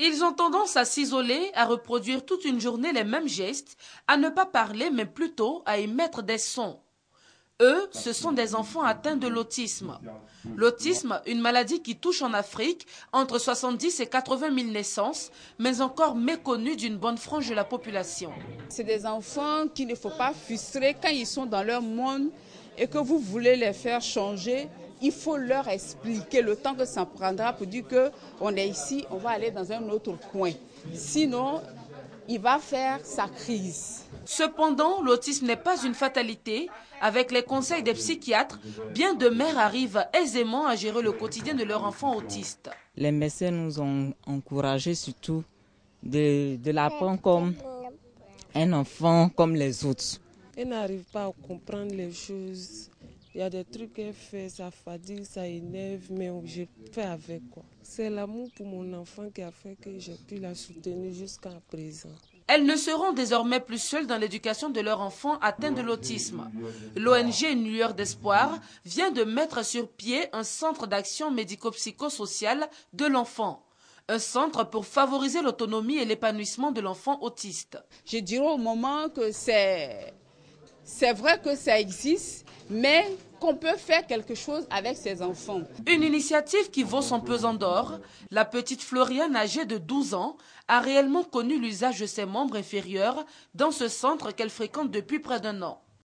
Ils ont tendance à s'isoler, à reproduire toute une journée les mêmes gestes, à ne pas parler mais plutôt à émettre des sons. Eux, ce sont des enfants atteints de l'autisme. L'autisme, une maladie qui touche en Afrique entre 70 et 80 000 naissances, mais encore méconnue d'une bonne frange de la population. C'est des enfants qu'il ne faut pas frustrer quand ils sont dans leur monde et que vous voulez les faire changer. Il faut leur expliquer le temps que ça prendra pour dire qu'on est ici, on va aller dans un autre coin. Sinon, il va faire sa crise. Cependant, l'autisme n'est pas une fatalité. Avec les conseils des psychiatres, bien de mères arrivent aisément à gérer le quotidien de leur enfant autiste. Les médecins nous ont encouragés surtout de, de l'apprendre comme un enfant comme les autres. Elle n'arrive pas à comprendre les choses. Il y a des trucs qu'elle fait, ça fatigue, ça énerve, mais je fais avec quoi. C'est l'amour pour mon enfant qui a fait que j'ai pu la soutenir jusqu'à présent. Elles ne seront désormais plus seules dans l'éducation de leur enfant atteint de l'autisme. L'ONG Une lueur d'espoir vient de mettre sur pied un centre d'action médico-psychosocial de l'enfant. Un centre pour favoriser l'autonomie et l'épanouissement de l'enfant autiste. Je dirais au moment que c'est, c'est vrai que ça existe, mais qu'on peut faire quelque chose avec ces enfants. Une initiative qui vaut son pesant d'or. La petite Floriane, âgée de 12 ans, a réellement connu l'usage de ses membres inférieurs dans ce centre qu'elle fréquente depuis près d'un an.